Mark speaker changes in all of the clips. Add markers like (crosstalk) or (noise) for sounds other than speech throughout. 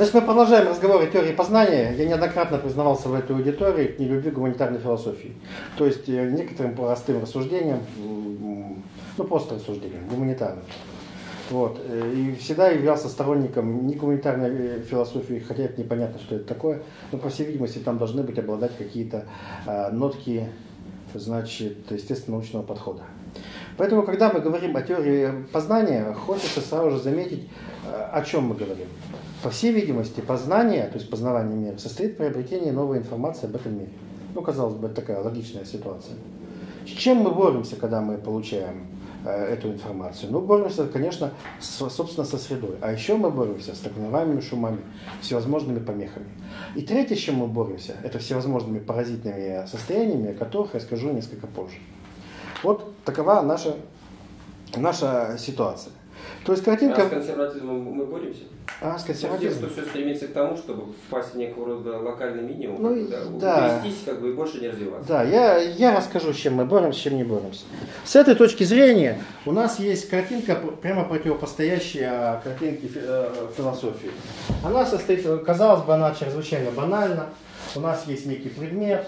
Speaker 1: Значит, мы продолжаем разговор о теории познания. Я неоднократно признавался в этой аудитории к нелюбви гуманитарной философии. То есть э, некоторым простым рассуждением, ну просто рассуждением, гуманитарным. Вот. Э, и всегда являлся сторонником не гуманитарной э, философии, хотя это непонятно, что это такое, но, по всей видимости, там должны быть обладать какие-то а, нотки, значит, естественно, научного подхода. Поэтому, когда мы говорим о теории познания, хочется сразу же заметить, о чем мы говорим. По всей видимости, познание, то есть познавание мира, состоит в приобретении новой информации об этом мире. Ну, казалось бы, такая логичная ситуация. С чем мы боремся, когда мы получаем э, эту информацию? Ну, боремся, конечно, с, собственно, со средой. А еще мы боремся с так называемыми шумами, всевозможными помехами. И третье, с чем мы боремся, это всевозможными паразитными состояниями, о которых я скажу несколько позже. Вот такова наша, наша ситуация. То есть картинка...
Speaker 2: А с консерватизмом мы боремся?
Speaker 1: А, с консерватизмом?
Speaker 2: Что все стремится к тому, чтобы впасть в некого рода локальный минимум,
Speaker 1: ну,
Speaker 2: да,
Speaker 1: да.
Speaker 2: увестись как бы и больше не развиваться.
Speaker 1: Да, я, я расскажу, с чем мы боремся, с чем не боремся. С этой точки зрения у нас есть картинка, прямо противопостоящая картинке э, философии. Она состоит, казалось бы, она чрезвычайно банальна. У нас есть некий предмет,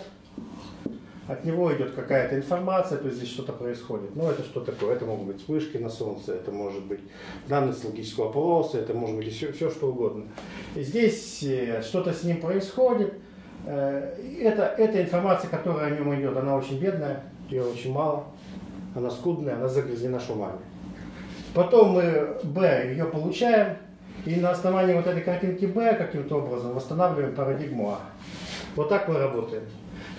Speaker 1: от него идет какая-то информация, то есть здесь что-то происходит. Ну, это что такое? Это могут быть вспышки на Солнце, это может быть данные социологического опроса, это может быть все, все что угодно. И здесь э, что-то с ним происходит. Э, это, эта информация, которая о нем идет, она очень бедная, ее очень мало, она скудная, она загрязнена шумами. Потом мы Б ее получаем, и на основании вот этой картинки Б каким-то образом восстанавливаем парадигму А. Вот так мы работаем.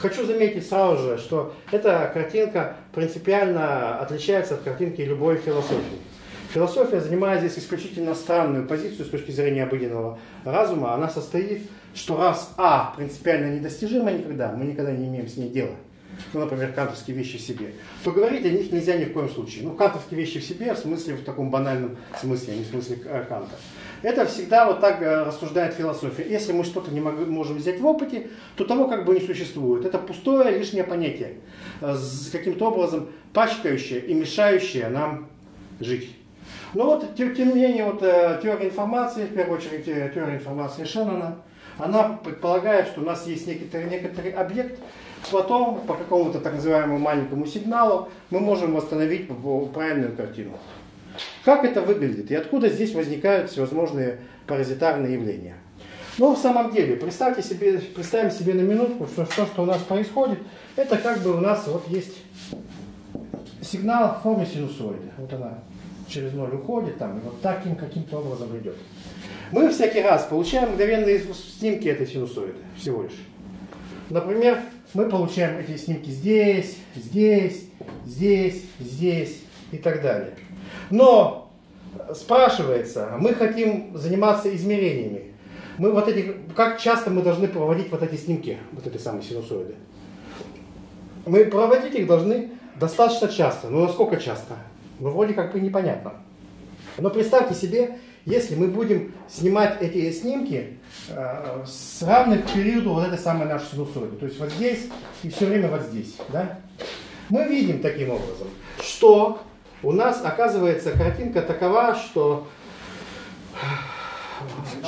Speaker 1: Хочу заметить сразу же, что эта картинка принципиально отличается от картинки любой философии. Философия занимает здесь исключительно странную позицию с точки зрения обыденного разума. Она состоит, что раз А принципиально недостижима никогда, мы никогда не имеем с ней дела, ну, например, кантовские вещи в себе, то говорить о них нельзя ни в коем случае. Ну, кантовские вещи в себе в смысле, в таком банальном смысле, а не в смысле э, Канта. Это всегда вот так э, рассуждает философия. Если мы что-то не можем взять в опыте, то того как бы не существует. Это пустое лишнее понятие, э, каким-то образом пачкающее и мешающее нам жить. Но вот, тем, тем не менее, вот, э, теория информации, в первую очередь теория информации Шеннона, она предполагает, что у нас есть некоторый, некоторый объект, потом по какому-то так называемому маленькому сигналу мы можем восстановить правильную картину. Как это выглядит и откуда здесь возникают всевозможные паразитарные явления? Но в самом деле, представьте себе, представим себе на минутку, что то, что у нас происходит, это как бы у нас вот есть сигнал в форме синусоиды. Вот она через ноль уходит, там, и вот таким каким-то образом идет. Мы всякий раз получаем мгновенные снимки этой синусоиды, всего лишь. Например, мы получаем эти снимки здесь, здесь, здесь, здесь и так далее. Но спрашивается, мы хотим заниматься измерениями. Мы вот эти, как часто мы должны проводить вот эти снимки, вот этой самой синусоиды? Мы проводить их должны достаточно часто. Но насколько часто? Ну, вроде как бы непонятно. Но представьте себе, если мы будем снимать эти снимки э, с равных периоду вот этой самой нашей синусоиды, то есть вот здесь и все время вот здесь, да, мы видим таким образом, что у нас оказывается картинка такова, что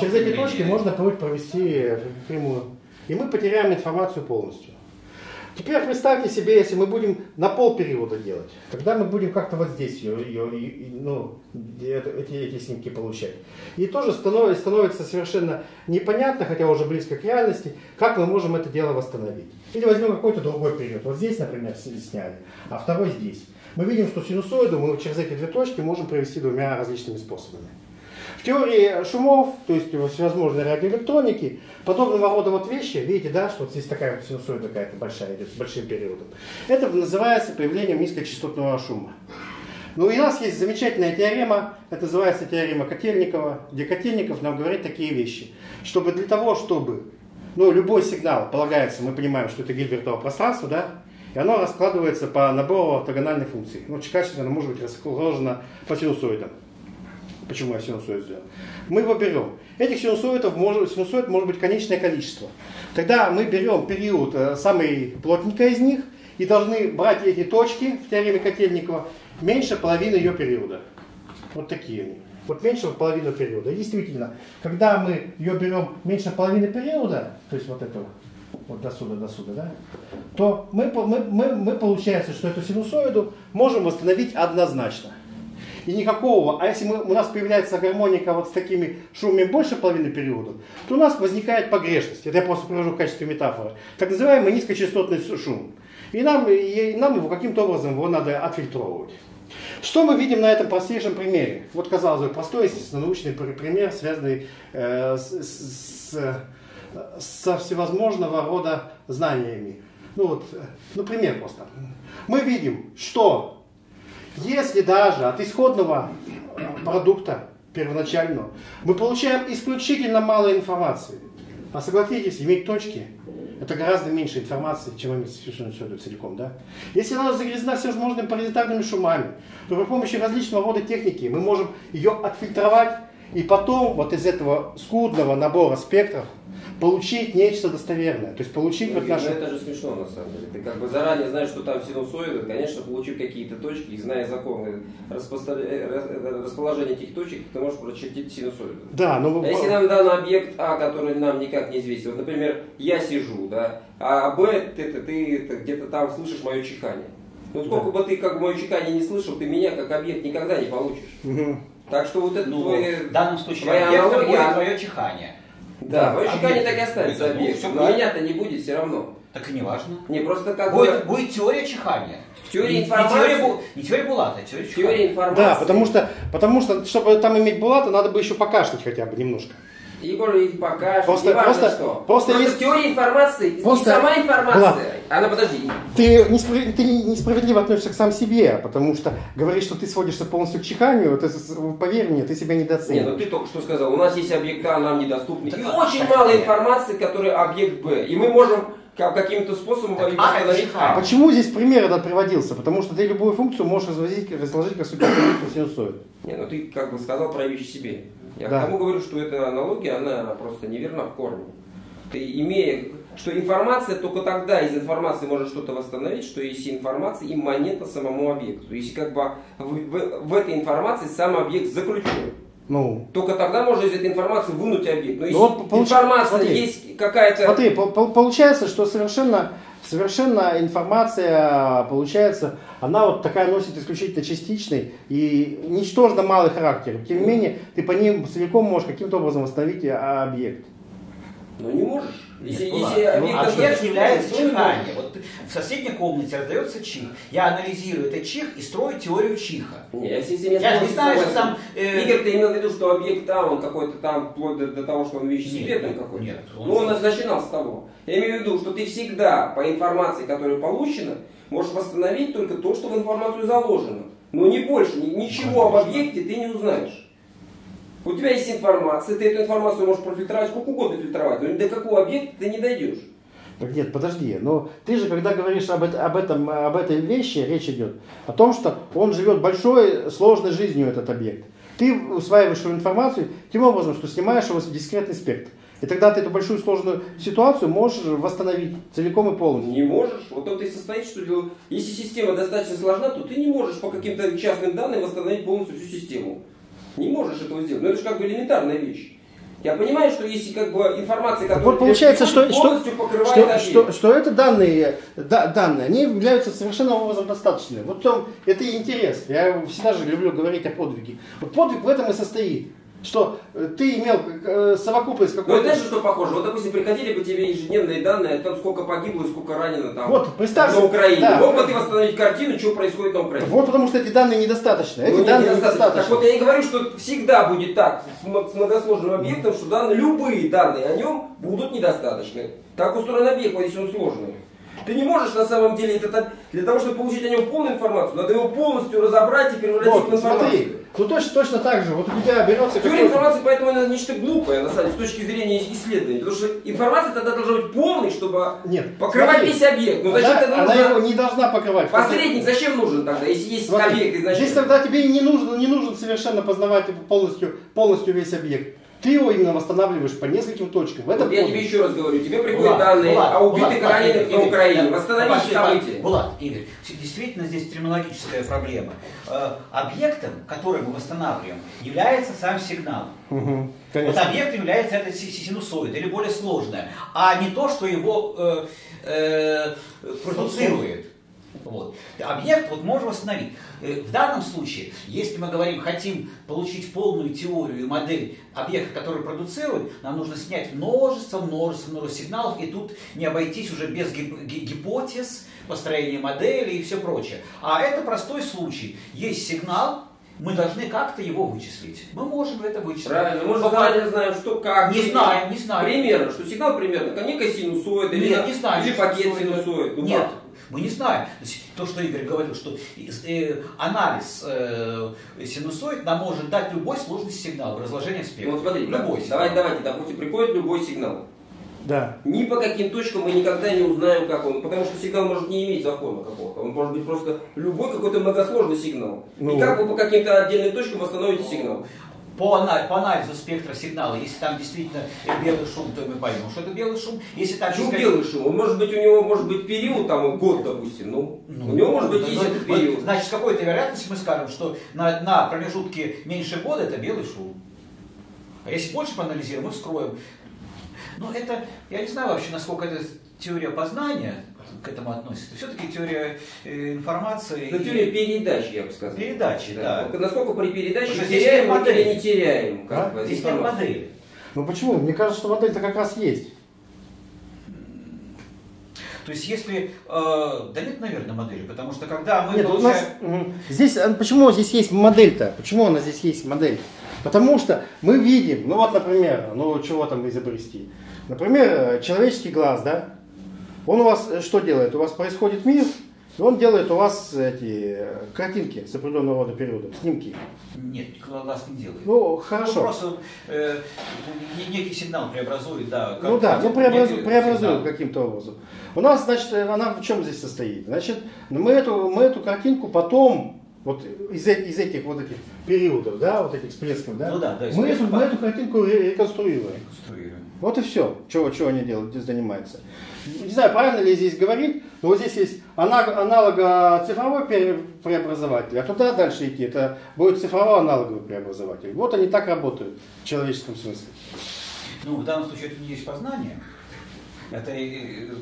Speaker 1: через эти точки можно будет провести прямую. И мы потеряем информацию полностью. Теперь представьте себе, если мы будем на пол периода делать, тогда мы будем как-то вот здесь ее, ее, ну, эти, эти снимки получать. И тоже становится, становится совершенно непонятно, хотя уже близко к реальности, как мы можем это дело восстановить. Или возьмем какой-то другой период. Вот здесь, например, сняли, а второй здесь мы видим, что синусоиду мы через эти две точки можем провести двумя различными способами. В теории шумов, то есть всевозможной радиоэлектронике, подобного рода вот вещи, видите, да, что вот здесь такая вот синусоида какая-то большая идет, с большим периодом. Это называется появлением низкочастотного шума. Ну и у нас есть замечательная теорема, это называется теорема Котельникова, где Котельников нам говорит такие вещи, чтобы для того, чтобы, ну любой сигнал полагается, мы понимаем, что это Гильбертово пространство, да, и оно раскладывается по набору ортогональной функции. Ну, качественно оно может быть расположено по синусоидам. Почему я синусоид сделал? Мы его берем. Этих синусоидов может, синусоид может быть конечное количество. Тогда мы берем период э, самый плотненький из них и должны брать эти точки в теореме Котельникова меньше половины ее периода. Вот такие они. Вот меньше половины периода. Действительно, когда мы ее берем меньше половины периода, то есть вот этого, вот до сюда, до сюда, да, то мы, мы, мы, мы получается, что эту синусоиду можем восстановить однозначно. И никакого, а если мы, у нас появляется гармоника вот с такими шумами больше половины периода, то у нас возникает погрешность. Это я просто привожу в качестве метафоры. Так называемый низкочастотный шум. И нам, и нам его каким-то образом его надо отфильтровывать. Что мы видим на этом простейшем примере? Вот, казалось бы, простой, естественно, научный пример, связанный э, с, с, со всевозможного рода знаниями. Ну вот, ну пример просто. Мы видим, что если даже от исходного продукта первоначального мы получаем исключительно мало информации, а согласитесь, иметь точки это гораздо меньше информации, чем иметь все целиком. Да? Если она загрязнена всевозможными паразитарными шумами, то при помощи различного рода техники мы можем ее отфильтровать и потом вот из этого скудного набора спектров получить нечто достоверное. То есть получить
Speaker 2: ну,
Speaker 1: вот наше...
Speaker 2: это же смешно на самом деле. Ты как бы заранее знаешь, что там синусоиды, конечно, получив какие-то точки и зная законы э, расположения этих точек, ты можешь прочертить синусоиды.
Speaker 1: Да, но...
Speaker 2: А если нам дан объект А, который нам никак не известен, вот, например, я сижу, да, а Б, ты, ты, ты, ты где-то там слышишь мое чихание. Ну сколько да. бы ты как бы мое чихание не слышал, ты меня как объект никогда не получишь. Угу. Так что вот это
Speaker 3: ну,
Speaker 2: твое,
Speaker 3: в данном случае твоя аналогия, твое чихание.
Speaker 2: Да, да чихание так и останется объект. Но меня-то не будет все равно.
Speaker 3: Так и не важно.
Speaker 2: Не, просто как
Speaker 3: будет, бы... Будет теория чихания.
Speaker 2: В теории информации...
Speaker 3: Не теория, не теория Булата, а теория чихания. Теория
Speaker 2: информации.
Speaker 1: Да, потому что, потому что, чтобы там иметь Булата, надо бы еще покашлять хотя бы немножко.
Speaker 2: Егор их покажет,
Speaker 1: просто, просто,
Speaker 2: что.
Speaker 1: Просто,
Speaker 2: просто есть... теория информации, просто... и сама информация, Влад, она, подожди.
Speaker 1: Ты, несправ... ты несправедливо относишься к сам себе, потому что говоришь, что ты сводишься полностью к чиханию, ты, поверь мне, ты себя недооцениваешь.
Speaker 2: Не, ну ты только что сказал, у нас есть объект А, нам недоступны. И очень мало информации, которая объект Б. И мы можем каким-то способом так,
Speaker 1: а, восстановить А. Почему здесь пример этот приводился? Потому что ты любую функцию можешь разложить, разложить как суперфункцию синусоид.
Speaker 2: Не, ну ты как бы сказал про вещи себе. Я да. к тому говорю, что эта аналогия, она просто неверна в корне. Ты имея, что информация только тогда из информации может что-то восстановить, что если информация имманентна самому объекту. Если как бы в, в, в этой информации сам объект заключен. Ну. Только тогда можно из этой информации вынуть объект. Но ну, если ну, получ... информация смотри, есть какая-то...
Speaker 1: Смотри, по получается, что совершенно совершенно информация, получается, она вот такая носит исключительно частичный и ничтожно малый характер. Тем не менее, ты по ним целиком можешь каким-то образом восстановить а, объект.
Speaker 2: Ну не можешь.
Speaker 3: Если, ну, если объект, ну, объект является чихание. Вот в соседней комнате раздается чих. Я анализирую этот чих и строю теорию чиха.
Speaker 2: Не, если, я не знаю, что там... Э... Игорь, ты имел в виду, что объект там, он какой-то там, вплоть до, до того, что он вещи секретный какой-то? Нет. Он... Ну, он начинал с того. Я имею в виду, что ты всегда по информации, которая получена, можешь восстановить только то, что в информацию заложено. Но не больше, ничего об объекте ты не узнаешь. У тебя есть информация, ты эту информацию можешь профильтровать, сколько угодно фильтровать, но до какого объекта ты не дойдешь.
Speaker 1: Так нет, подожди, но ты же, когда говоришь об, это, об, этом, об этой вещи, речь идет о том, что он живет большой, сложной жизнью, этот объект. Ты усваиваешь его информацию тем образом, что снимаешь его в дискретный спектр. И тогда ты эту большую сложную ситуацию можешь восстановить целиком и полностью.
Speaker 2: Не можешь. Вот это и состоит, что если система достаточно сложна, то ты не можешь по каким-то частным данным восстановить полностью всю систему. Не можешь этого сделать. Но это же как бы элементарная вещь. Я понимаю, что если как бы информация, которая
Speaker 1: вот получается, что, что, что, что, что это данные, да, данные, они являются совершенно образом достаточными. Вот в том, это и интерес. Я всегда же люблю говорить о подвиге. Вот подвиг в этом и состоит что э, ты имел э, совокупность
Speaker 2: какой-то... Ну, знаешь, что похоже? Вот, допустим, приходили бы тебе ежедневные данные о том, сколько погибло и сколько ранено там
Speaker 1: вот, представь,
Speaker 2: на Украине. Да. Мог бы ты восстановить картину, что происходит на Украине?
Speaker 1: Вот потому что эти данные недостаточны. Эти ну, данные недостаточны. недостаточны.
Speaker 2: Так вот я и говорю, что всегда будет так с многосложным объектом, что данные, любые данные о нем будут недостаточны. Так устроен объект, если он сложный. Ты не можешь на самом деле это для того, чтобы получить о нем полную информацию, надо его полностью разобрать и превратить вот, в информацию. Смотри,
Speaker 1: ну точно, точно так же. Вот у тебя берется...
Speaker 2: Теория информации, поэтому она нечто глупое, на самом деле, с точки зрения исследований. Потому что информация тогда должна быть полной, чтобы
Speaker 1: Нет,
Speaker 2: покрывать смотри, весь объект.
Speaker 1: Ну, зачем она, тогда нужна... она его не должна покрывать.
Speaker 2: Посредник зачем нужен тогда, если есть смотри, объект?
Speaker 1: Значит... Здесь тогда тебе не нужно, не нужно совершенно познавать полностью, полностью весь объект. Ты его именно восстанавливаешь по нескольким точкам. В этом
Speaker 2: вот я тебе еще раз говорю, тебе приходят Булат, данные Булат, о убитых Булат, раненых на Украине. Восстанови события.
Speaker 3: Булат, Игорь, действительно здесь терминологическая проблема. Э, объектом, который мы восстанавливаем, является сам сигнал. Угу, вот объектом является это синусоид или более сложное, а не то, что его э, э, продуцирует. Вот. Объект вот можно восстановить. Э, в данном случае, если мы говорим, хотим получить полную теорию и модель объекта, который продуцирует, нам нужно снять множество, множество, множество сигналов, и тут не обойтись уже без гипотез, построения модели и все прочее. А это простой случай. Есть сигнал, мы должны как-то его вычислить. Мы можем это вычислить.
Speaker 2: Правильно, мы же заранее знаем, что как.
Speaker 3: Не знаем, не знаем.
Speaker 2: Примерно, что сигнал примерно, как некая синусоида
Speaker 3: Нет, или, не знаем,
Speaker 2: или пакет синусоид.
Speaker 3: Ну, Нет, как? Мы не знаем. То, есть, то, что Игорь говорил, что э, анализ э, синусоид нам может дать любой сложности сигнала, разложение спектра.
Speaker 2: Ну, смотрите, любой да, давайте, давайте, допустим, приходит любой сигнал.
Speaker 1: Да.
Speaker 2: Ни по каким точкам мы никогда не узнаем, как он. Потому что сигнал может не иметь закона какого-то. Он может быть просто любой какой-то многосложный сигнал. Ну, И как вы по каким-то отдельным точкам восстановите сигнал?
Speaker 3: По, анализу, по анализу спектра сигнала, если там действительно белый шум, то мы поймем, что это белый шум. Если там
Speaker 2: Почему белый шум? Он может быть, у него может быть период, там, год, допустим, ну, ну у него может быть есть этот период.
Speaker 3: Значит, с какой-то вероятностью мы скажем, что на, на промежутке меньше года это белый шум. А если больше поанализируем, мы вскроем. Ну, это, я не знаю вообще, насколько это теория познания, к этому относится. Все-таки теория э, информации.
Speaker 2: Это теория передачи, я бы сказал.
Speaker 3: Передачи, да.
Speaker 2: да. Насколько при передаче мы теряем модели. или не теряем?
Speaker 3: Как а? Здесь нет модели.
Speaker 1: Ну почему? Мне кажется, что модель-то как раз есть.
Speaker 3: То есть если, э, да нет, наверное, модели, потому что когда мы
Speaker 1: нет, получаем... у нас, здесь, а почему здесь есть модель-то? Почему она здесь есть модель? Потому что мы видим, ну вот, например, ну чего там изобрести? Например, человеческий глаз, да? Он у вас э, что делает? У вас происходит мир, и он делает у вас эти э, картинки с определенного рода периодом, снимки.
Speaker 3: Нет, глаз не делает.
Speaker 1: Ну, хорошо. Ну,
Speaker 3: просто э, некий сигнал преобразует, да.
Speaker 1: ну да, ну преобразует, преобразует каким-то образом. У нас, значит, э, она в чем здесь состоит? Значит, мы эту, мы эту картинку потом вот из, из этих вот этих периодов, да, вот этих всплесков, да,
Speaker 3: ну, да, да
Speaker 1: мы, эту, мы эту картинку реконструируем.
Speaker 3: реконструируем.
Speaker 1: Вот и все, чего, чего они делают, занимаются не знаю, правильно ли здесь говорить, но вот здесь есть аналого-цифровой преобразователь, а туда дальше идти, это будет цифрово-аналоговый преобразователь. Вот они так работают в человеческом смысле.
Speaker 3: Ну, в данном случае это не есть познание. Это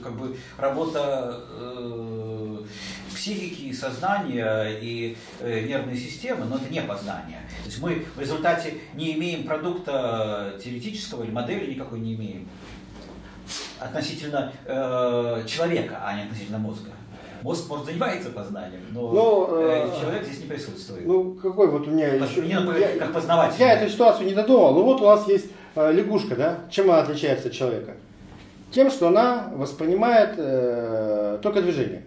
Speaker 3: как бы работа э, психики, сознания и э, нервной системы, но это не познание. То есть мы в результате не имеем продукта теоретического или модели никакой не имеем относительно э, человека, а не относительно мозга. Мозг, может, занимается познанием, но, но э, э, человек здесь не присутствует.
Speaker 1: Ну, какой вот у меня
Speaker 3: еще... Мне, например, как познаватель.
Speaker 1: Я эту ситуацию не додумал. Ну, вот у нас есть э, лягушка, да? Чем она отличается от человека? Тем, что она воспринимает э, только движение.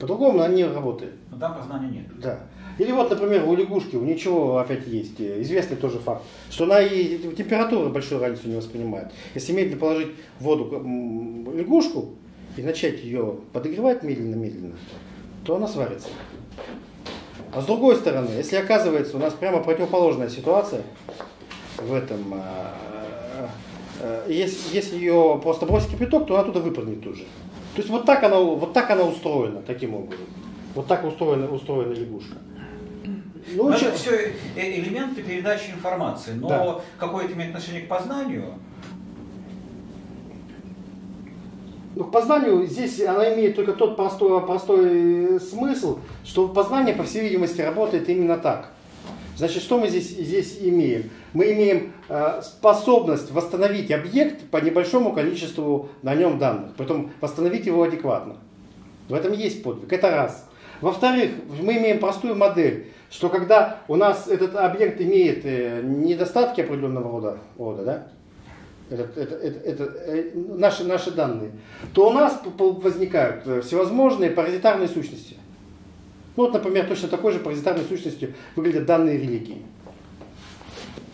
Speaker 1: По-другому она не работает.
Speaker 3: Но там познания нет.
Speaker 1: Да. Или вот, например, у лягушки, у ничего опять есть, э, известный тоже факт, что она и температуру большую разницу не воспринимает. Если медленно положить в воду лягушку и начать ее подогревать медленно-медленно, то она сварится. А с другой стороны, если оказывается у нас прямо противоположная ситуация в этом, а, а, а, если, если ее просто бросить кипяток, то она туда выпрыгнет тут же. То есть вот так она, вот так она устроена, таким образом. Вот так устроена, устроена лягушка.
Speaker 3: Ну, это все элементы передачи информации, но да. какое это имеет отношение к познанию?
Speaker 1: Ну, к познанию здесь она имеет только тот простой, простой смысл, что познание, по всей видимости, работает именно так. Значит, что мы здесь, здесь имеем? Мы имеем э, способность восстановить объект по небольшому количеству на нем данных, потом восстановить его адекватно. В этом есть подвиг. Это раз. Во-вторых, мы имеем простую модель что когда у нас этот объект имеет э, недостатки определенного рода, рода да, это, это, это, это, э, наши, наши данные, то у нас возникают э, всевозможные паразитарные сущности. Ну вот, например, точно такой же паразитарной сущностью выглядят данные религии.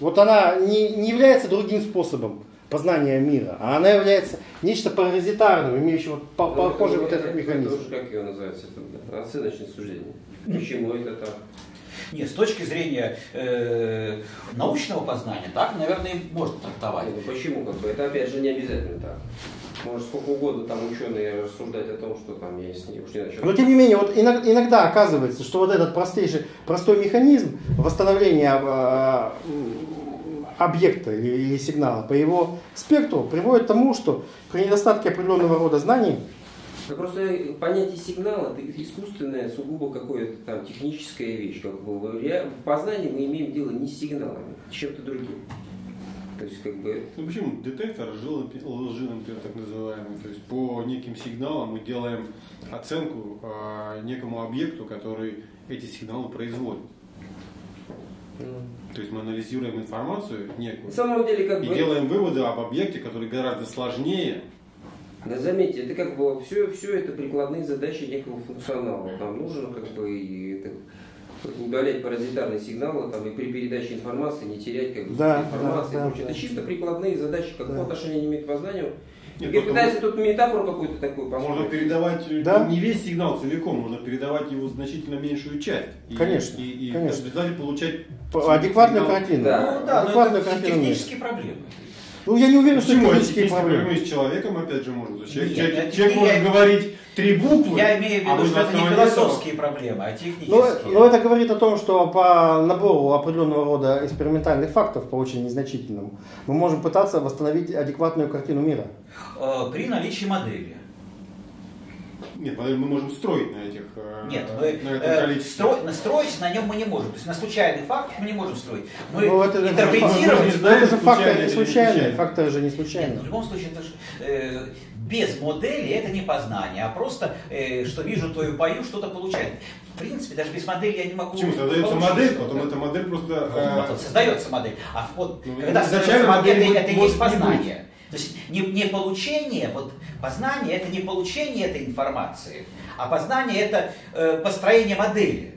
Speaker 1: Вот она не, не является другим способом познания мира, а она является нечто паразитарным, имеющим вот, ну, похожий вот этот механизм.
Speaker 2: Это, как ее называется? Это оценочное суждение. Почему это так?
Speaker 3: Нет, с точки зрения э, научного познания, так, наверное, можно трактовать.
Speaker 2: Ну почему? Как бы, это опять же не обязательно так. Может сколько угодно там ученые рассуждать о том, что там есть, уж не
Speaker 1: Но тем не менее, вот иногда оказывается, что вот этот простейший, простой механизм восстановления а, объекта или сигнала по его спектру приводит к тому, что при недостатке определенного рода знаний
Speaker 2: да просто понятие сигнала это искусственная, сугубо какое-то там техническая вещь. Как бы в познании мы имеем дело не с сигналами, а с чем-то другим. То есть, как бы...
Speaker 4: Ну почему? Детектор лжи, например, так называемый. То есть по неким сигналам мы делаем оценку э, некому объекту, который эти сигналы производит. То есть мы анализируем информацию некую
Speaker 2: На самом деле, как
Speaker 4: и
Speaker 2: бы...
Speaker 4: делаем выводы об объекте, который гораздо сложнее.
Speaker 2: Да заметьте, это как бы все, все это прикладные задачи некого функционала. Там нужно как бы и это, удалять паразитарные сигналы там, и при передаче информации не терять как бы,
Speaker 1: да,
Speaker 2: информации.
Speaker 1: Да, да,
Speaker 2: это чисто прикладные задачи, какого да. отношения не имеет к познанию.
Speaker 4: Нет,
Speaker 2: Игорь пытается тут метафору какую-то такую
Speaker 4: построить. Можно передавать да? не весь сигнал целиком, можно передавать его значительно меньшую часть.
Speaker 1: И, конечно.
Speaker 4: И, и
Speaker 1: конечно.
Speaker 4: в результате получать
Speaker 1: адекватную картину.
Speaker 3: Да, ну, да, адекватную картину. технические проблемы.
Speaker 1: Ну, я не уверен, что
Speaker 4: это
Speaker 1: технические проблемы.
Speaker 4: проблемы с человеком, опять же, можно. Человек, Нет, человек, человек может я, говорить три буквы.
Speaker 3: Я имею в виду, а что это не философские этого... проблемы, а технические. Но,
Speaker 1: но это говорит о том, что по набору определенного рода экспериментальных фактов, по очень незначительному, мы можем пытаться восстановить адекватную картину мира.
Speaker 3: Э, при наличии модели.
Speaker 4: Нет, мы можем строить на этих
Speaker 3: э, Нет, мы на этом э, стро, строить на нем мы не можем. То есть на случайный факт мы не можем строить. Мы ну, это, интерпретируем.
Speaker 1: Это, это, это же факторы не случайные. Факторы же не случайные.
Speaker 3: Нет, в любом случае, это же, э, без модели это не познание, а просто, э, что вижу, то и пою, что-то получаю. В принципе, даже без модели я не могу...
Speaker 4: Почему? Создается модель, потом да. эта модель просто...
Speaker 3: Вот, вот, создается модель. А вот, ну, когда создается модель, это, это есть познание. То есть не, не получение, вот познание это не получение этой информации, а познание это э, построение модели,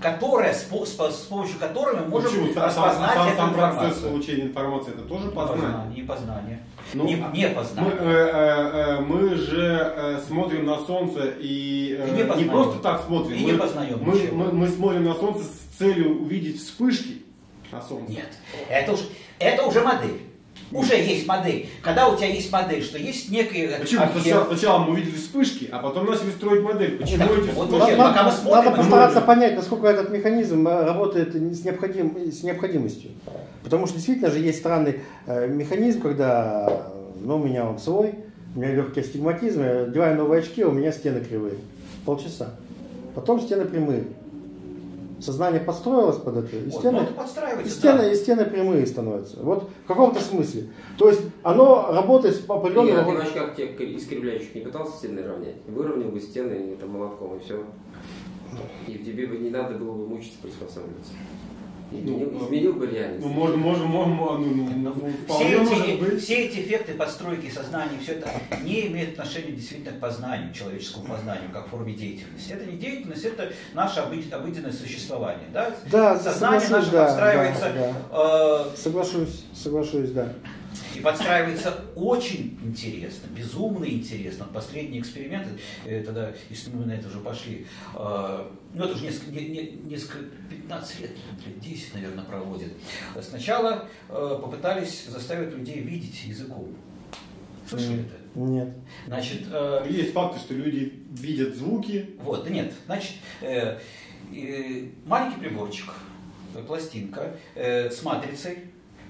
Speaker 3: которая, с, с, с помощью которой мы можем Почему? распознать сам,
Speaker 4: эту сам информацию. процесс получения информации это тоже познание?
Speaker 3: Не познание. Ну, не, не познание.
Speaker 4: Мы, э, э, э, мы же э, смотрим на Солнце и, э, и не, не просто так смотрим.
Speaker 3: И мы, не познаем
Speaker 4: мы, мы, мы смотрим на Солнце с целью увидеть вспышки на Солнце.
Speaker 3: Нет, это уже, это уже модель. Уже есть модель. Когда у тебя есть модель, что есть некие...
Speaker 4: Почему? Сначала, сначала мы увидели вспышки, а потом начали строить модель. Почему
Speaker 1: так,
Speaker 4: эти
Speaker 1: вот, вспышки? Надо, надо, смотрим, надо постараться мы... понять, насколько этот механизм э, работает с, необходим, с необходимостью. Потому что действительно же есть странный э, механизм, когда ну, у меня он свой, у меня легкий астигматизм, я одеваю новые очки, а у меня стены кривые. Полчаса. Потом стены прямые. Сознание подстроилось под это, и стены,
Speaker 3: вот,
Speaker 1: и стены, да. и стены прямые становятся. Вот в каком-то смысле. То есть оно работает по определенному...
Speaker 2: А ты в очках тех искривляющих не пытался стены равнять? Выровнял бы стены это молотком и все. И тебе бы не надо было бы мучиться приспосабливаться. Изменил, ну, изменил бы реальность.
Speaker 4: Ну, можно, можно, можно, ну, ну, ну,
Speaker 3: все, эти, быть. все эти эффекты подстройки сознания, все это не имеет отношения действительно к познанию, человеческому познанию, как форме деятельности. Это не деятельность, это наше обыденное существование. Да,
Speaker 1: да
Speaker 3: Сознание наше да, подстраивается... Да,
Speaker 1: да. Э, соглашусь, соглашусь, да.
Speaker 3: И подстраивается очень интересно, безумно интересно. Последние эксперименты, э, тогда, если мы на это уже пошли, э, ну это уже несколько, не, не, несколько 15 лет, 10, наверное, проводит. Сначала э, попытались заставить людей видеть языком. Слышали это?
Speaker 1: Нет.
Speaker 3: Значит, э,
Speaker 4: Есть факты, что люди видят звуки.
Speaker 3: Вот, да нет. Значит, э, э, маленький приборчик, пластинка э, с матрицей,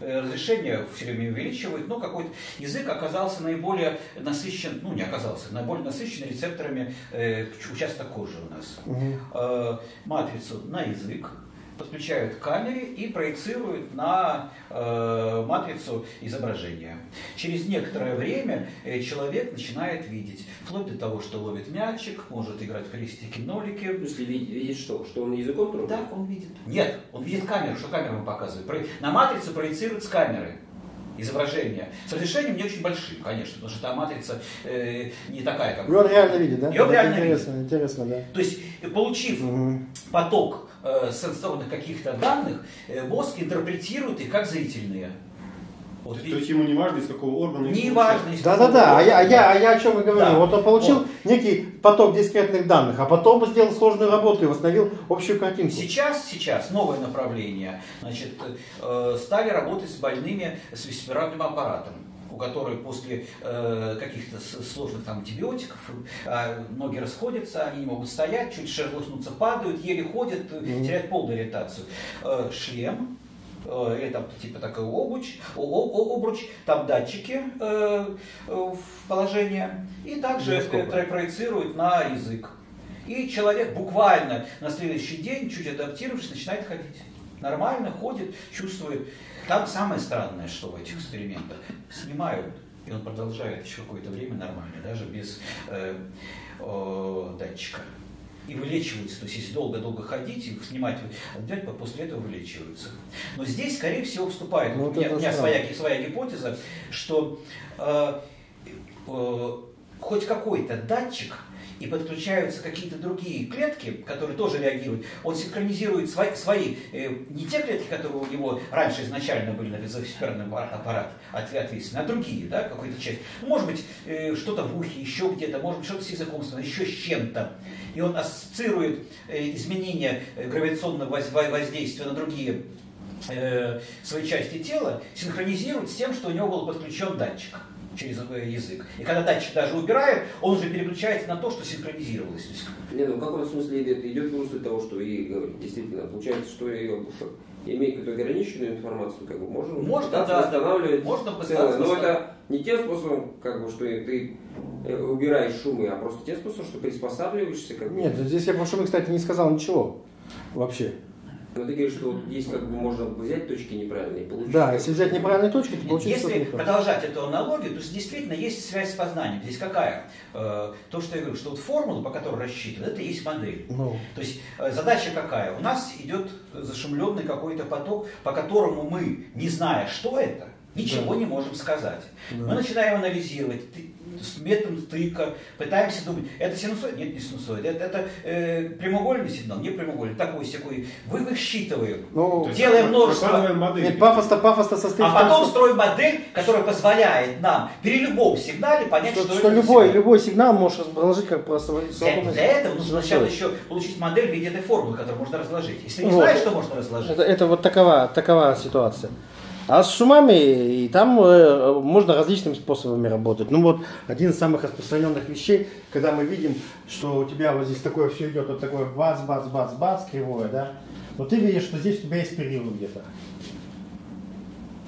Speaker 3: разрешение все время увеличивают, но какой-то язык оказался наиболее насыщен, ну не оказался, наиболее насыщен рецепторами э, участок кожи у нас. Угу. Э, матрицу на язык, подключают к камере и проецируют на э, матрицу изображения. Через некоторое время э, человек начинает видеть, вплоть до того, что ловит мячик, может играть в крестики-нолики.
Speaker 2: Если видит что? Что он языком трогает?
Speaker 3: Да, он видит. Нет, он видит камеру, что камера ему показывает. На матрицу проецируют с камеры изображения с разрешением не очень большим, конечно, потому что та матрица э, не такая, как...
Speaker 1: И он реально видит, да?
Speaker 3: И он реально
Speaker 1: интересно,
Speaker 3: видит.
Speaker 1: Интересно, да.
Speaker 3: То есть, получив угу. поток э, сенсорных каких-то данных, э, мозг интерпретирует их как зрительные.
Speaker 4: Вот, то, есть ему не важно, из какого органа.
Speaker 3: Не важно.
Speaker 1: Да, да, да. А я, а я, а я о чем и говорю. Да. Вот он получил вот. некий поток дискретных данных, а потом сделал сложную работу и восстановил общую картинку.
Speaker 3: Сейчас, сейчас новое направление. Значит, э, стали работать с больными с вестибулярным аппаратом у которой после э, каких-то сложных там антибиотиков э, ноги расходятся, они не могут стоять, чуть шерохнуться падают, еле ходят, mm-hmm. теряют полную ориентацию. Э, шлем, или там типа такой обруч, обруч, там датчики э, в положение, и также проецирует на язык. И человек буквально на следующий день, чуть адаптировавшись, начинает ходить. Нормально ходит, чувствует там самое странное, что в этих экспериментах снимают, и он продолжает еще какое-то время нормально, даже без э, э, датчика. И вылечиваются. То есть, если долго-долго ходить и снимать, отдать, после этого вылечиваются. Но здесь, скорее всего, вступает, ну, вот у меня, у меня своя, своя гипотеза, что э, э, хоть какой-то датчик и подключаются какие-то другие клетки, которые тоже реагируют, он синхронизирует свои, свои э, не те клетки, которые у него раньше изначально были на визофисперном аппарате ответственны, а другие, да, какую-то часть. Может быть, э, что-то в ухе, еще где-то, может быть, что-то с языком, еще с чем-то. И он ассоциирует э, изменения э, гравитационного воздействия на другие э, свои части тела, синхронизирует с тем, что у него был подключен датчик через язык. И когда датчик даже убирает, он уже переключается на то, что синхронизировалось.
Speaker 2: Не, ну в каком смысле идет, идет в русле того, что и говорит. Действительно, получается, что и имеет какую-то ограниченную информацию, как бы можно,
Speaker 3: можно да,
Speaker 2: восстанавливать
Speaker 3: можно
Speaker 2: целое. Но это не тем способом, как бы, что ты э, убираешь шумы, а просто тем способом, что приспосабливаешься. Как
Speaker 1: Нет, здесь я про шумы, кстати, не сказал ничего вообще.
Speaker 2: Но ты говоришь, что вот здесь как бы можно взять точки неправильные и получить.
Speaker 1: Да, если взять неправильные точки, то получится
Speaker 3: Если продолжать эту аналогию, то действительно есть связь с познанием. Здесь какая? Э, то, что я говорю, что вот формула, по которой рассчитывают, это есть модель. Ну. То есть э, задача какая? У нас идет зашумленный какой-то поток, по которому мы, не зная, что это, ничего да. не можем сказать. Да. Мы начинаем анализировать методом стыка, пытаемся думать, это синусоид? Нет, не синусоид. Это, это э, прямоугольный сигнал? Не прямоугольный. Такой всякой. Вы их считываем. Ну, делаем множество.
Speaker 1: Модель. Нет, пафос-то, пафос-то
Speaker 3: состоит А потом строим модель, которая позволяет нам при любом сигнале понять, что,
Speaker 1: что, что любой, сигнал. любой сигнал можешь разложить как просто
Speaker 3: для, для этого нужно сначала еще получить модель в виде этой формулы, которую можно разложить. Если не вот. знаешь, что можно разложить.
Speaker 1: Это, это вот такова, такова ситуация. А с шумами и там э, можно различными способами работать. Ну вот один из самых распространенных вещей, когда мы видим, что у тебя вот здесь такое все идет, вот такое бац, бац, бац, бац, кривое, да, но ты видишь, что здесь у тебя есть период где-то.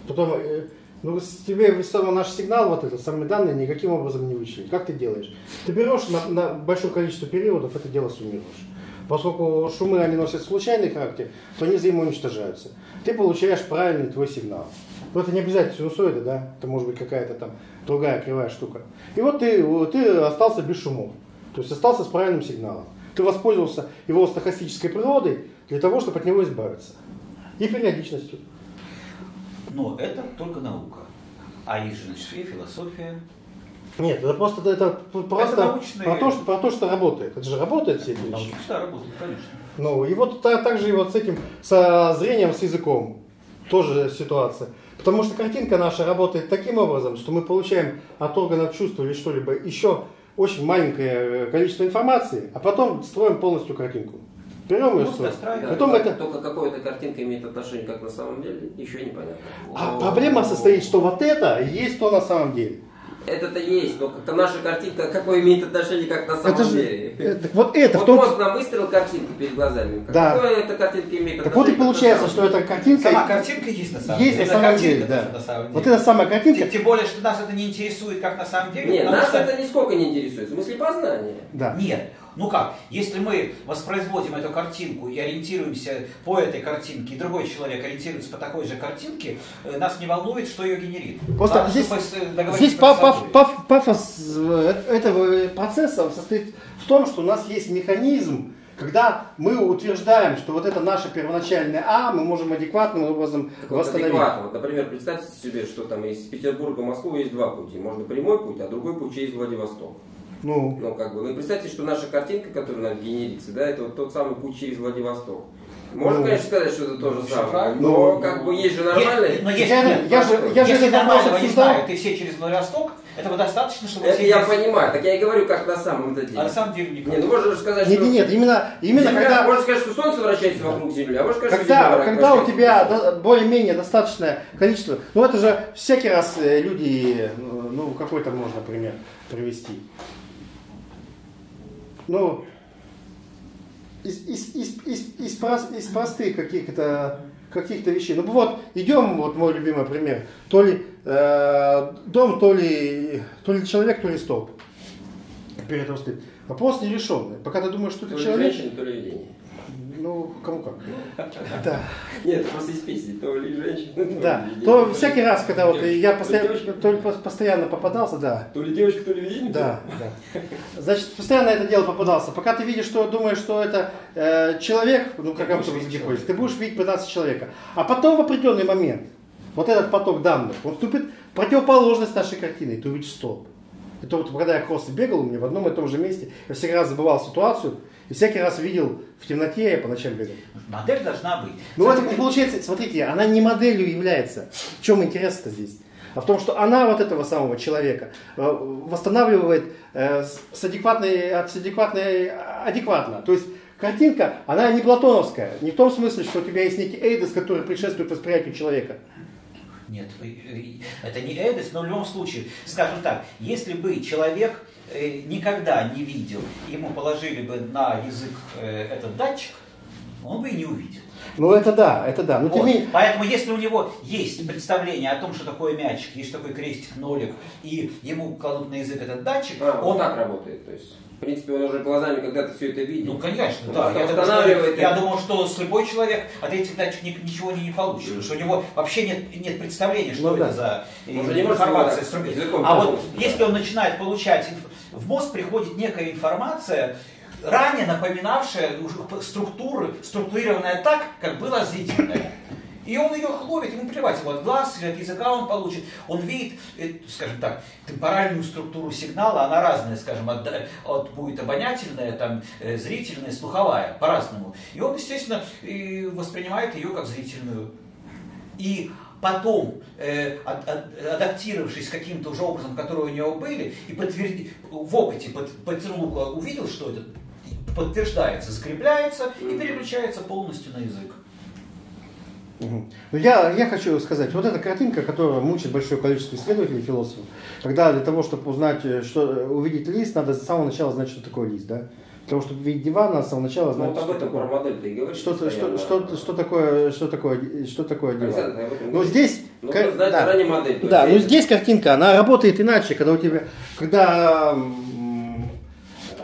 Speaker 1: Потом, э, ну, тебе высоко наш сигнал, вот этот, самые данные, никаким образом не вычислить. Как ты делаешь? Ты берешь на, на большое количество периодов, это дело суммируешь. Поскольку шумы, они носят случайный характер, то они взаимоуничтожаются ты получаешь правильный твой сигнал. Но это не обязательно синусоида, да, это может быть какая-то там другая кривая штука. И вот ты, ты остался без шумов, то есть остался с правильным сигналом. Ты воспользовался его стохастической природой для того, чтобы от него избавиться. И периодичностью.
Speaker 3: Но это только наука. А есть же и философия.
Speaker 1: Нет, это просто, это просто это научные... про, то, что, про то, что работает. Это же работает все эти вещи.
Speaker 3: Да, работает, конечно.
Speaker 1: Ну, и вот так, так же и вот с этим, со зрением, с языком, тоже ситуация. Потому что картинка наша работает таким образом, что мы получаем от органов чувства или что-либо еще очень маленькое количество информации, а потом строим полностью картинку. Берем ее строим.
Speaker 2: Да, потом это... Только какая-то картинка имеет отношение, как на самом деле, еще непонятно.
Speaker 1: А проблема состоит, что вот это есть то на самом деле.
Speaker 2: Это-то есть, но как наша картинка какое имеет отношение, как на самом это же, деле.
Speaker 1: Это, вот это.
Speaker 2: Вот в том... мозг нам выставил картинку перед глазами.
Speaker 1: Да.
Speaker 2: Какое эта картинка имеет
Speaker 1: так отношение? Так вот и получается, что эта картинка...
Speaker 3: Сама картинка есть на самом
Speaker 1: есть
Speaker 3: деле.
Speaker 1: Есть на самом деле, да. На самом деле. Вот эта самая картинка...
Speaker 3: Тем, тем более, что нас это не интересует, как на самом деле.
Speaker 2: Нет, нас что... это нисколько не интересует. В смысле познания.
Speaker 3: Да. Нет. Ну как, если мы воспроизводим эту картинку и ориентируемся по этой картинке, и другой человек ориентируется по такой же картинке, э, нас не волнует, что ее генерит.
Speaker 1: Просто Надо здесь, здесь пафос, пафос э, этого процесса состоит в том, что у нас есть механизм, когда мы утверждаем, что вот это наше первоначальное А, мы можем адекватным образом
Speaker 2: так восстановить. Адекватно. Вот, например, представьте себе, что там из Петербурга в Москву есть два пути. Можно прямой путь, а другой путь через Владивосток. Ну. ну, как бы, ну, представьте, что наша картинка, которая нам генерится, да, это вот тот самый путь через Владивосток. Можно, ну, конечно, сказать, что это то же самое, но ну, как бы есть же нормальные... Но
Speaker 3: если, я, я, же, я же нормального не знаю, ты все через Владивосток, этого достаточно, чтобы...
Speaker 2: Это я понимаю, так я и говорю, как на самом-то деле.
Speaker 3: А на самом деле никак.
Speaker 2: Нет, ну можно же сказать,
Speaker 1: нет, что... Нет, нет, именно, именно
Speaker 2: Земля,
Speaker 1: когда...
Speaker 2: Можно сказать, что Солнце вращается вокруг Земли, а можно сказать,
Speaker 1: когда,
Speaker 2: что
Speaker 1: Когда у тебя более-менее достаточное количество... Ну это же всякий раз э, люди... Ну какой-то можно пример привести. Ну, из, из, из, из, из, прост, из простых каких-то каких-то вещей. Ну вот, идем, вот мой любимый пример. То ли э, дом, то ли, то ли человек, то ли столб. Перед этим стоит. Вопрос нерешенный. Пока ты думаешь, что это
Speaker 2: то
Speaker 1: человек...
Speaker 2: Женщина, то ли видение.
Speaker 1: Ну, кому как. (laughs) Да.
Speaker 2: Нет, просто из песни, то ли женщина,
Speaker 1: Да, то всякий раз, когда вот я постоянно, попадался, да.
Speaker 2: То ли девочка, то ли видение.
Speaker 1: Да, да. Значит, постоянно это дело попадался. Пока ты видишь, что думаешь, что это э, человек, ну, как гипотез, ты будешь видеть пытаться человека. А потом в определенный момент, вот этот поток данных, он вступит в противоположность нашей картины, ты увидишь столб. Это вот когда я кросс бегал, у меня в одном и том же месте, я всегда забывал ситуацию, и всякий раз видел в темноте, я по ночам бегал.
Speaker 3: Модель должна быть.
Speaker 1: Ну не получается, смотрите, она не моделью является. В чем интерес-то здесь? А в том, что она вот этого самого человека э, восстанавливает э, с адекватной, с адекватной, адекватно. То есть картинка, она не платоновская. Не в том смысле, что у тебя есть некий эйдос, который предшествует восприятию человека.
Speaker 3: Нет, это не эйдос, но в любом случае, скажем так, если бы человек Э, никогда не видел, ему положили бы на язык э, этот датчик, он бы и не увидел.
Speaker 1: Ну это да, это да. Но
Speaker 3: вот. тем Поэтому если у него есть представление о том, что такое мячик, есть такой крестик, нолик, и ему кладут на язык этот датчик,
Speaker 2: а, он так работает, то есть. В принципе, он уже глазами когда-то все это видит.
Speaker 3: Ну, конечно, да. Я, думаю, я думал, что слепой человек от этих датчиков ничего не, не получит. Mm-hmm. Что у него вообще нет, нет представления, что ну, это да. за он информация. А вот если он начинает получать, в мозг приходит некая информация, ранее напоминавшая структуру, структурированная так, как была зрительная. И он ее ловит, ему плевать, его от глаз или от языка он получит. Он видит, э, скажем так, темпоральную структуру сигнала, она разная, скажем, от, от будет обонятельная, там, э, зрительная, слуховая, по-разному. И он, естественно, воспринимает ее как зрительную. И потом, э, ад, ад, адаптировавшись каким-то уже образом, которые у него были, и подтверди, в опыте под, подтянул, увидел, что это подтверждается, закрепляется и переключается полностью на язык.
Speaker 1: Угу. Я, я хочу сказать, вот эта картинка, которая мучает большое количество исследователей, философов, когда для того, чтобы узнать, э, что, увидеть лист, надо с самого начала знать, что такое лист, да? Для того, чтобы видеть диван, надо с самого начала знать,
Speaker 2: ну, вот об этом про модель ты говоришь.
Speaker 1: Что, что, что, что, что, такое, что, такое, что такое диван?
Speaker 2: Ну, здесь... Ну, знать да, модель.
Speaker 1: Да, но здесь картинка, она работает иначе, когда у тебя, когда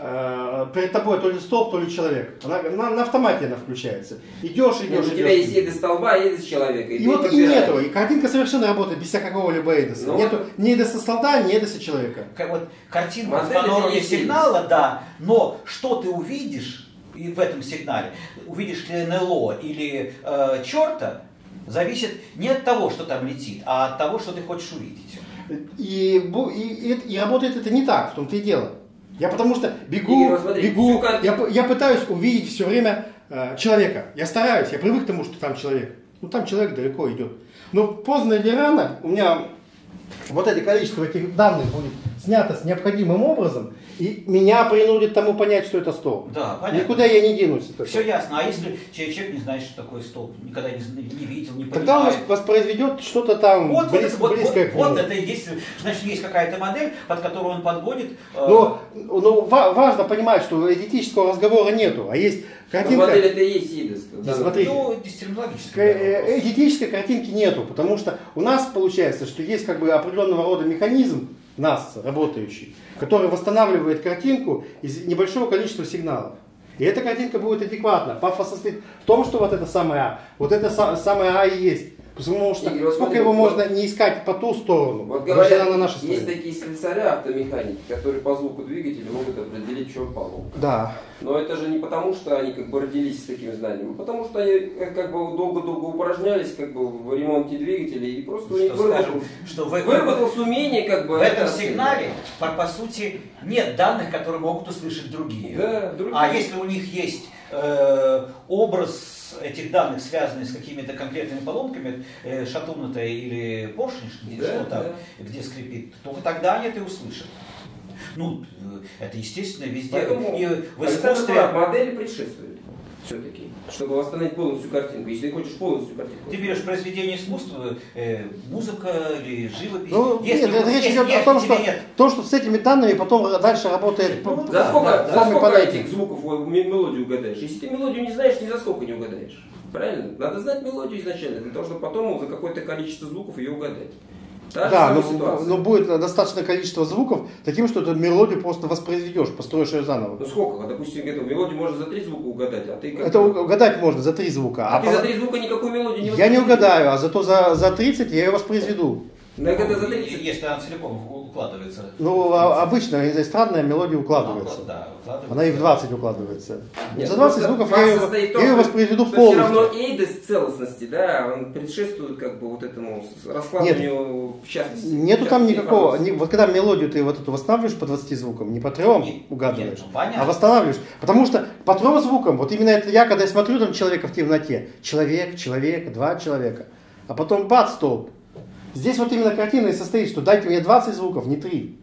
Speaker 1: Э, перед тобой то ли столб, то ли человек. Она, на, на автомате она включается. Идешь, идешь,
Speaker 2: идешь. У тебя есть эйдос столба, эйдос человека.
Speaker 1: И, и вот и нету. И картинка совершенно работает без какого-либо эйдоса. Ну, нету ни эйдоса столба, ни эйдоса человека.
Speaker 3: Как вот картинка норме сигнала, да, но что ты увидишь и в этом сигнале, увидишь ли НЛО или э, черта, зависит не от того, что там летит, а от того, что ты хочешь увидеть.
Speaker 1: И, и, и, и работает это не так, в том-то и дело. Я потому что бегу, Игорь, смотри, бегу, я, я пытаюсь увидеть все время э, человека. Я стараюсь, я привык к тому, что там человек. Ну там человек далеко идет. Но поздно или рано у меня вот это количество этих данных будет снято с необходимым образом, и меня принудит тому понять, что это столб.
Speaker 3: Да, понятно.
Speaker 1: Никуда я не денусь.
Speaker 3: Все ясно. А если человек не знает, что такое столб, никогда не, не видел, не понимает?
Speaker 1: Тогда он воспроизведет что-то там
Speaker 3: вот, близ, вот, близкое вот, к Вот это есть, значит, есть какая-то модель, под которую он подводит.
Speaker 1: Э... Но, но важно понимать, что эдетического разговора нету, а есть Картинка...
Speaker 2: Но модель это и есть ИДОС.
Speaker 1: Да, смотрите, ну, э, Эдетической картинки нету, потому что у нас получается, что есть как бы определенного рода механизм, нас, работающий, который восстанавливает картинку из небольшого количества сигналов. И эта картинка будет адекватна. Пафос состоит в том, что вот это самое А, вот это самое А и есть Потому что Игорь, сколько его вот, можно не искать по ту сторону,
Speaker 2: вот говорят, на нашей есть такие слесаря, автомеханики, которые по звуку двигателя могут определить, что поломка.
Speaker 1: Да.
Speaker 2: Но это же не потому, что они как бы родились с таким знанием, а потому что они как бы долго-долго упражнялись как бы в ремонте двигателей и просто у них выработал, что в, выработалось умение как бы...
Speaker 3: В этом сигнале, по, по сути, нет данных, которые могут услышать другие.
Speaker 2: Да, другие.
Speaker 3: А если у них есть э, образ этих данных, связанных с какими-то конкретными поломками, э, шатун или поршень, где, да, что там, да. где скрипит, то тогда они это услышат. Ну, э, это естественно везде.
Speaker 2: Поэтому и в искусстве... модели предшествуют все-таки, чтобы восстановить полностью картинку, если ты хочешь полностью картинку.
Speaker 3: Ты берешь произведение искусства, э, музыка или живопись.
Speaker 1: Ну, если нет, это речь идет о том, что, нет. то, что с этими данными потом дальше работает
Speaker 2: ну, за сколько, да, за сколько этих звуков мелодию угадаешь? Если ты мелодию не знаешь, ни за сколько не угадаешь. Правильно? Надо знать мелодию изначально, для того, чтобы потом за какое-то количество звуков ее угадать.
Speaker 1: Та да, но, но будет достаточное количество звуков таким, что эту мелодию просто воспроизведешь, построишь ее заново.
Speaker 2: Ну сколько? Допустим, эту мелодию можно за три звука угадать, а ты как
Speaker 1: Это угадать можно за три звука.
Speaker 2: А, а ты по... за три звука никакую мелодию не
Speaker 1: Я не угадаю, а зато за, за 30 я ее воспроизведу.
Speaker 2: Ну, это за 30.
Speaker 3: Если она целиком укладывается.
Speaker 1: Ну, а, обычно эстрадная мелодия укладывается. А, да, укладывается. Она и в 20 укладывается. Нет, За 20 звуков я ее, том, я ее воспроизведу что полностью.
Speaker 2: Все равно эйдес целостности, да, он предшествует как бы вот этому раскладыванию Нет, в частности.
Speaker 1: Нету там никакого, не, вот когда мелодию ты вот эту восстанавливаешь по 20 звукам, не по трем угадываешь, нет, ну, а восстанавливаешь. Потому что по трем звукам, вот именно это я, когда я смотрю там человека в темноте, человек, человек, два человека, а потом бац, столб. Здесь вот именно картина и состоит, что дайте мне 20 звуков, не 3.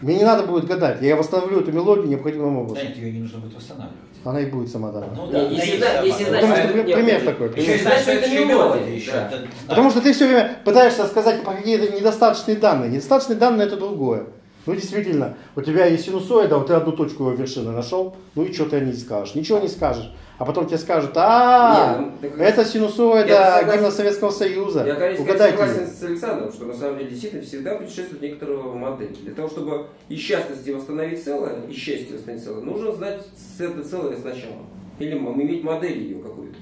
Speaker 1: Мне не надо будет гадать, я восстановлю эту мелодию необходимым образом.
Speaker 3: Да, ее не нужно будет восстанавливать.
Speaker 1: Она и будет сама давать.
Speaker 2: Ну, да, если, знать, если знать,
Speaker 1: Потому что нет, пример нет, такой. Пример.
Speaker 2: Еще знать, что это мелодия. Еще. Да.
Speaker 1: Потому что ты все время пытаешься сказать про какие-то недостаточные данные. Недостаточные данные это другое. Ну, действительно, у тебя есть синусоида, вот ты одну точку его вершины нашел, ну и что ты не скажешь? Ничего не скажешь а потом тебе скажут, а, ну, это синусоида гимна Советского Союза.
Speaker 2: Я, конечно, согласен с Александром, что на самом деле действительно всегда предшествует некоторого модель. Для того, чтобы из частности восстановить целое, из счастья восстановить целое, нужно знать это целое сначала. Или иметь модель ее какую-то.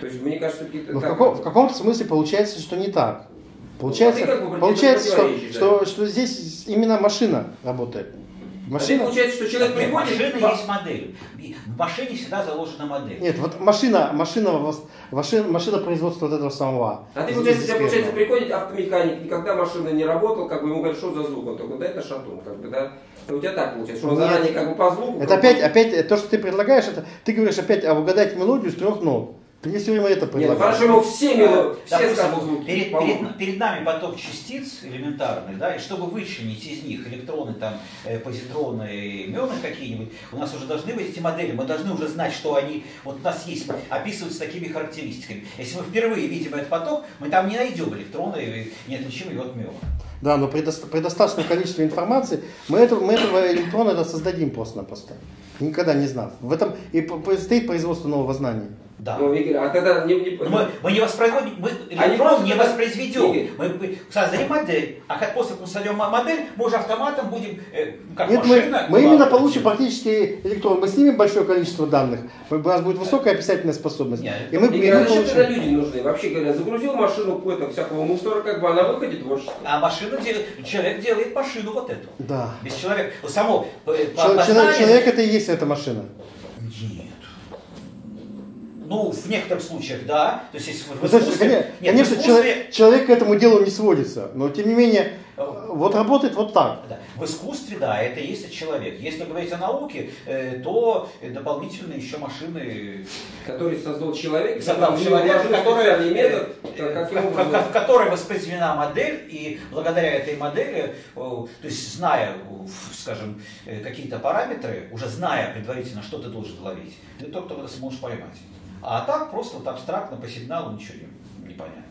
Speaker 2: То есть, мне кажется,
Speaker 1: все-таки... в, каком, в каком-то смысле получается, что не так. Получается, ну, а как бы, получается что, что, что здесь именно машина работает.
Speaker 2: Машина... Получается, что человек
Speaker 3: Нет, приходит... Машина по... есть модель. В машине всегда заложена модель.
Speaker 1: Нет, вот машина, машина, машина, машина производства вот этого самого.
Speaker 2: А ты, получается, тебя, получается, приходит автомеханик, никогда машина не работала, как бы ему говорят, что за звук, он только, да, это шатун, как бы, да. У тебя так получается, что он Нет. заранее как бы по звуку.
Speaker 1: Это опять, опять, то, что ты предлагаешь, это ты говоришь опять, а угадать мелодию с трех нот. Ты мне все время это предлагаешь. Нет,
Speaker 2: хорошо, ему все, мело... все скажут звуки.
Speaker 3: Перед, перед, перед нами поток частиц элементарных, да, и чтобы вычленить из них электроны, там, э, позитроны, мионы какие-нибудь, у нас уже должны быть эти модели, мы должны уже знать, что они, вот у нас есть, описываются такими характеристиками. Если мы впервые видим этот поток, мы там не найдем электроны, не отличим его от миона.
Speaker 1: Да, но при, доста- при достаточном количестве информации мы, это, мы этого электрона создадим просто-напросто. Никогда не знав. В этом и стоит производство нового знания.
Speaker 2: Да. Ну, Игорь, а тогда не, не...
Speaker 3: мы, мы не воспроизводим, мы электрон не воспроизведем. Игорь. Мы создадим модель, а как после мы создаем модель, мы уже автоматом будем, э, как
Speaker 1: Нет, машина. Мы, мы именно получим практически электрон. Мы снимем большое количество данных, у нас будет высокая описательная способность. Нет,
Speaker 2: и мы, Игорь, и мы а зачем получим... тогда люди нужны? Вообще говоря, загрузил машину какой-то всякого мусора, как бы она выходит в общество.
Speaker 3: А машина делает, человек делает машину вот эту.
Speaker 1: Да.
Speaker 3: Без человека. Само,
Speaker 1: человек, человек это и есть эта машина.
Speaker 3: Ну, в некоторых случаях, да. То есть, если в
Speaker 1: ну, искусстве... Конечно, нет, конечно искусстве... человек, человек к этому делу не сводится, но тем не менее, вот работает вот так.
Speaker 3: Да. В искусстве, да, это есть человек. Если говорить о науке, э, то дополнительно еще машины...
Speaker 2: Которые создал человек,
Speaker 3: создал человек, который, метод, в, в которой воспроизведена модель, и благодаря этой модели, то есть зная, скажем, э, какие-то параметры, уже зная предварительно, что ты должен ловить, ты только это сможешь поймать. А так просто вот абстрактно по сигналу ничего не, непонятно.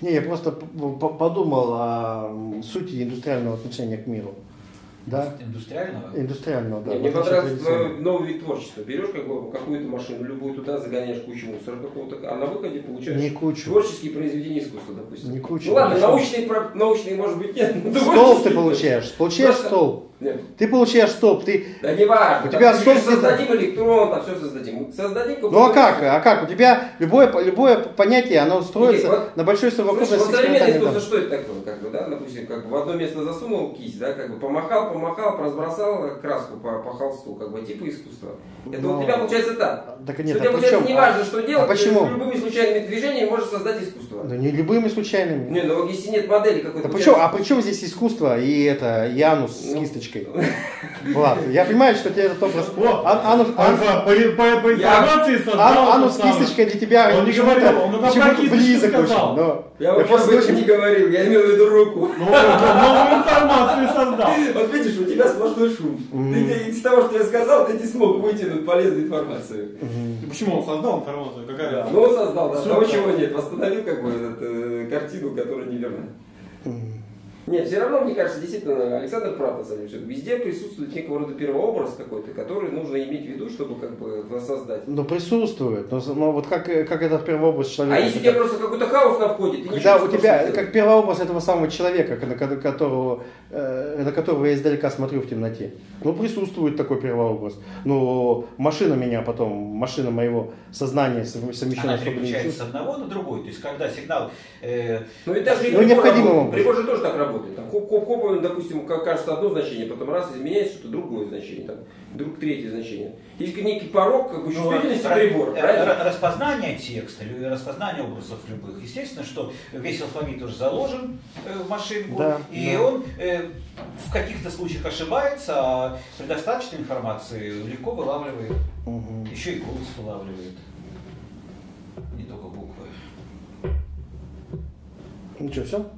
Speaker 1: Не, я просто подумал о сути индустриального отношения к миру. Да?
Speaker 3: Индустриального?
Speaker 1: Индустриального, да.
Speaker 2: Мне понравился новый вид творчества. Берешь какую-то машину, любую туда, загоняешь кучу мусора какого-то, а на выходе получаешь
Speaker 1: не кучу.
Speaker 2: творческие произведения искусства, допустим.
Speaker 1: Не кучу.
Speaker 2: Ну ладно, научные, научные может быть нет.
Speaker 1: Стол ты получаешь. Получаешь
Speaker 2: Просто,
Speaker 1: стол. Нет. Ты получаешь стоп, ты...
Speaker 2: Да не важно.
Speaker 1: У тебя стоп...
Speaker 2: Создадим электрон, там все создадим. Создадим
Speaker 1: Ну а как? А как? У тебя любое, любое понятие, оно строится Нет, вот, на большой совокупности.
Speaker 2: Слушай, вот современное искусство, что это такое? Как бы, да, допустим, как бы в одно место засунул кисть, да, как бы помахал, помахал, разбросал краску по, по холсту, как бы типа искусства. Это Но... у тебя получается так.
Speaker 1: Так нет,
Speaker 2: у тебя
Speaker 1: а
Speaker 2: получается не важно, что делать,
Speaker 1: а почему?
Speaker 2: с любыми случайными движениями можешь создать искусство.
Speaker 1: Да не любыми случайными.
Speaker 2: Не, ну если нет модели какой-то.
Speaker 1: Да почему? А почему здесь искусство и это Янус с ну. Кисточкой? Ладно, я понимаю, что тебе этот образ...
Speaker 4: Анус, по, информации создал...
Speaker 1: Анус с кисточкой для тебя
Speaker 4: он не говорил, он почему
Speaker 1: близок очень. Но
Speaker 2: я вообще об этом не говорил, я имел в виду руку.
Speaker 4: Ну, новую информацию создал.
Speaker 2: Вот видишь, у тебя сплошной шум. Ты из того, что я сказал, ты не смог вытянуть полезную информацию.
Speaker 4: Почему он создал информацию? Какая?
Speaker 2: Ну, он создал, да. Того, чего нет. Восстановил как бы э, картину, которая неверна. Нет, все равно, мне кажется, действительно, Александр прав на самом деле, везде присутствует некого рода первообраз какой-то, который нужно иметь в виду, чтобы как бы создать.
Speaker 1: Ну, присутствует, но, но вот как, как этот первообраз человека.
Speaker 2: А если у тебя просто какой-то хаос на входе, ты
Speaker 1: Когда у тебя, как первообраз этого самого человека, на которого, э, на которого я издалека смотрю в темноте. Ну, присутствует такой первообраз. Ну, машина меня потом, машина моего сознания совмещена
Speaker 3: Она переключается с одного на другой, то есть когда сигнал... Э,
Speaker 2: ну, это же
Speaker 1: ну, необходимым
Speaker 2: Прибор же тоже так работает работает. Там хоп-хоп-хоп, допустим, кажется одно значение, потом раз изменяется что-то другое значение, там, вдруг третье значение. Есть некий порог как бы, чувствительности ну, прибора.
Speaker 3: Распознание текста, распознание образов любых. Естественно, что весь алфавит уже заложен э, в машинку, да, и да. он э, в каких-то случаях ошибается, а при достаточной информации легко вылавливает. Угу. Еще и голос вылавливает. Не только буквы.
Speaker 1: Ну что, все?